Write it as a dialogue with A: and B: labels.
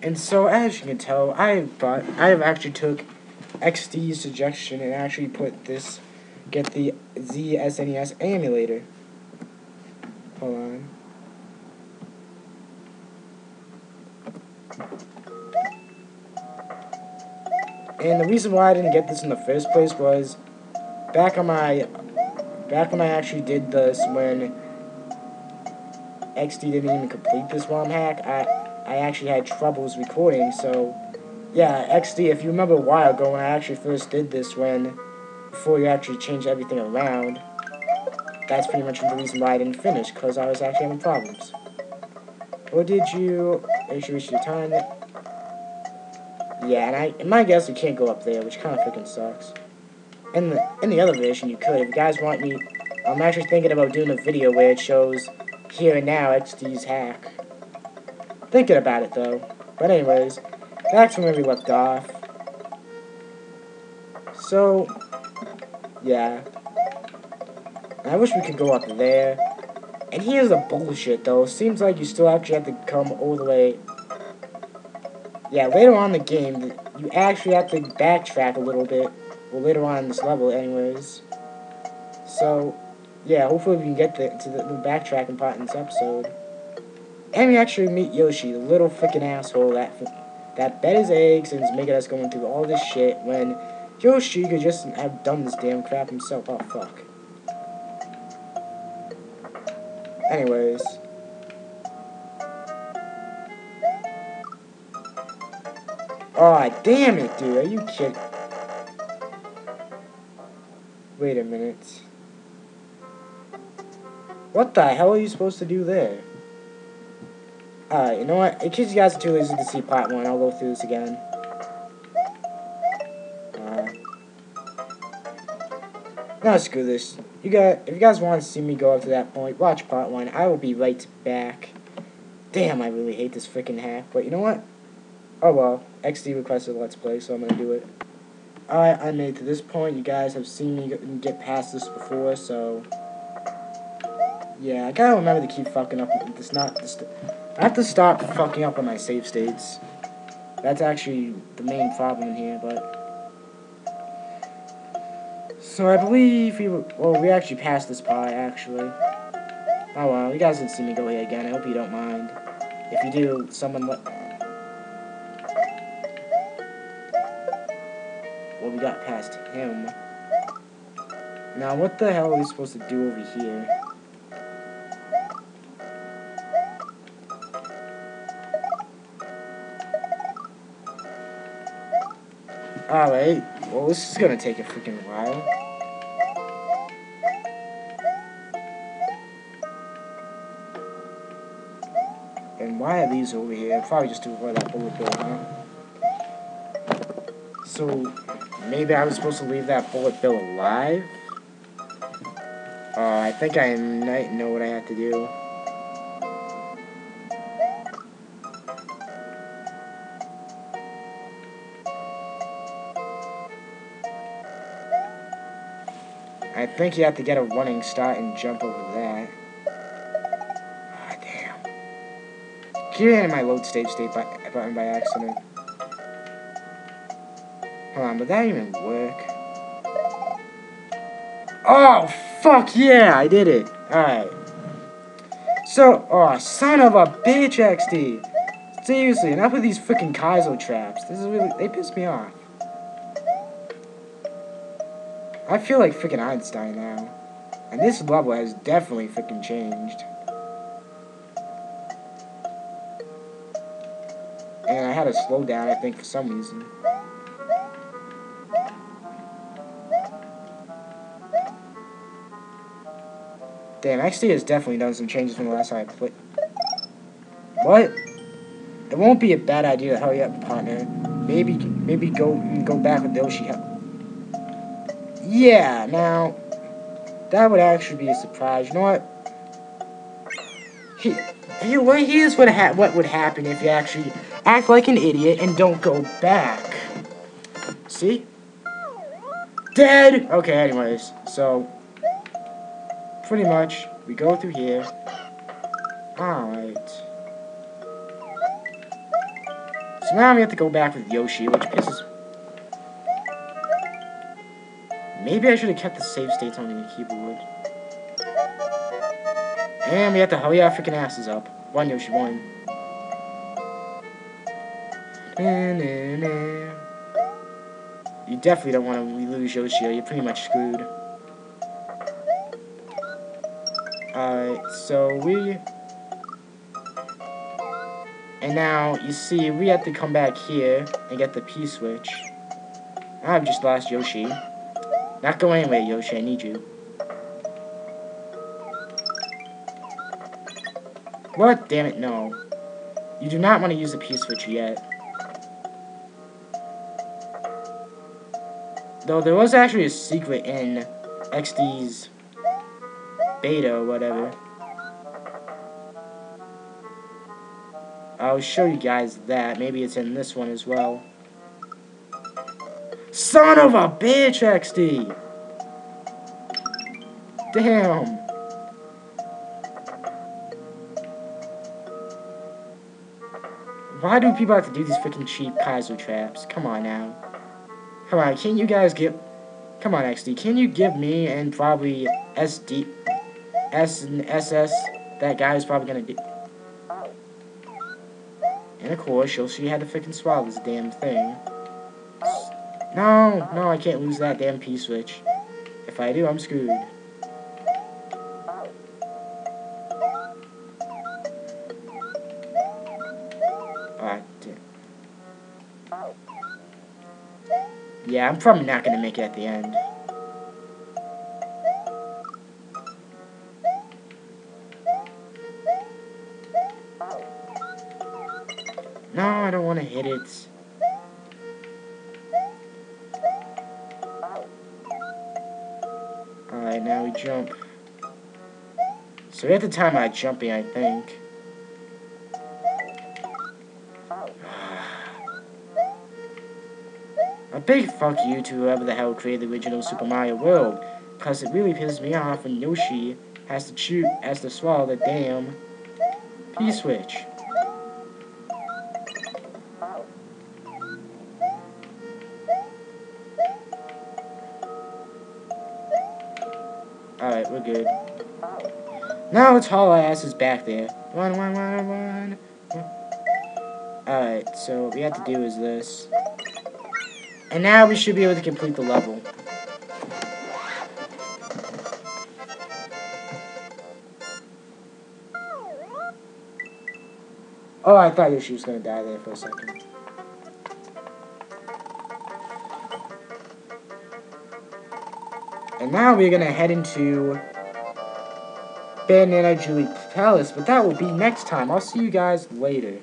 A: And so, as you can tell, I bought, I have actually took XD's suggestion and actually put this, get the ZSNES emulator. Hold on. And the reason why I didn't get this in the first place was back on my back when I actually did this when XD didn't even complete this ROM hack, I I actually had troubles recording, so yeah, XD, if you remember a while ago when I actually first did this when before you actually changed everything around, that's pretty much the reason why I didn't finish, because I was actually having problems. Or did you actually reach your time? Yeah, and I, in my guess, you can't go up there, which kind of freaking sucks. In the in the other version, you could. If you guys want me, I'm actually thinking about doing a video where it shows here and now XD's hack. Thinking about it though. But anyways, to where we left off. So, yeah. I wish we could go up there. And here's the bullshit though. Seems like you still actually have to come all the way yeah, later on in the game, you actually have to backtrack a little bit. Well, later on in this level, anyways. So, yeah, hopefully we can get the, to the, the backtracking part in this episode. And we actually meet Yoshi, the little freaking asshole that that bet his eggs and is making us going through all this shit when Yoshi could just have done this damn crap himself. Oh, fuck. Anyways. Aw, oh, damn it, dude. Are you kidding? Wait a minute. What the hell are you supposed to do there? Alright, you know what? In case you guys are too lazy to see part one, I'll go through this again. Uh, now screw this. You got if you guys want to see me go up to that point, watch part one. I will be right back. Damn, I really hate this freaking hack. But you know what? Oh well, XD requested Let's Play, so I'm gonna do it. Alright, I made it to this point. You guys have seen me get past this before, so... Yeah, I gotta remember to keep fucking up. It's not... This, I have to stop fucking up on my save states. That's actually the main problem in here, but... So I believe we were, well, we actually passed this part, actually. Oh well, you guys didn't see me go here again. I hope you don't mind. If you do, someone let... Well, we got past him. Now, what the hell are we supposed to do over here? Alright, well, this is gonna take a freaking while. And why are these over here? Probably just to avoid that bullet bill, huh? So, maybe I was supposed to leave that bullet bill alive? Uh, I think I might know what I have to do. Think you have to get a running start and jump over that. Ah, oh, damn. Keep hitting my load stage state button by accident. Hold on, would that even work? Oh, fuck yeah, I did it. Alright. So, oh, son of a bitch, XD. Seriously, enough with these freaking Kaizo traps. This is really, they piss me off. I feel like freaking Einstein now. And this level has definitely freaking changed. And I had to slow down, I think, for some reason. Damn, XD has definitely done some changes from the last time I played. What? It won't be a bad idea to hurry up, partner. Maybe, maybe go go back with Yoshi. Yeah, now that would actually be a surprise. You know what? He, he, well, here's what ha what would happen if you actually act like an idiot and don't go back. See? Dead. Okay. Anyways, so pretty much, we go through here. Alright. So now we have to go back with Yoshi, which pisses... Maybe I should have kept the save states on the keyboard. And we have to hurry our freaking asses up. One Yoshi, one. You definitely don't want to lose Yoshi you're pretty much screwed. Alright, so we... And now, you see, we have to come back here and get the P-switch. I've just lost Yoshi. Not go anywhere, Yoshi, I need you. What? Damn it, no. You do not want to use the P-switch yet. Though there was actually a secret in XD's beta or whatever. I'll show you guys that. Maybe it's in this one as well. Son of a bitch, XD! Damn! Why do people have to do these freaking cheap Kaizo traps? Come on now. Come on, can you guys give... Come on, XD, can you give me and probably SD... S and SS that guy is probably gonna do... And of course, you'll see how to freaking swallow this damn thing. No, no, I can't lose that damn P-switch. If I do, I'm screwed. Ah, yeah, I'm probably not going to make it at the end. No, I don't want to hit it. Now we jump. So we have to time our jumping, I think. A big fuck you to whoever the hell created the original Super Mario World, cause it really pisses me off when Yoshi has to chew has to swallow the damn P-switch. Alright, we're good. Now it's all ass is back there. One, one, one, one. Alright, so what we have to do is this. And now we should be able to complete the level. Oh, I thought Yoshi was gonna die there for a second. And now we're gonna head into Banana Julie Palace, but that will be next time. I'll see you guys later.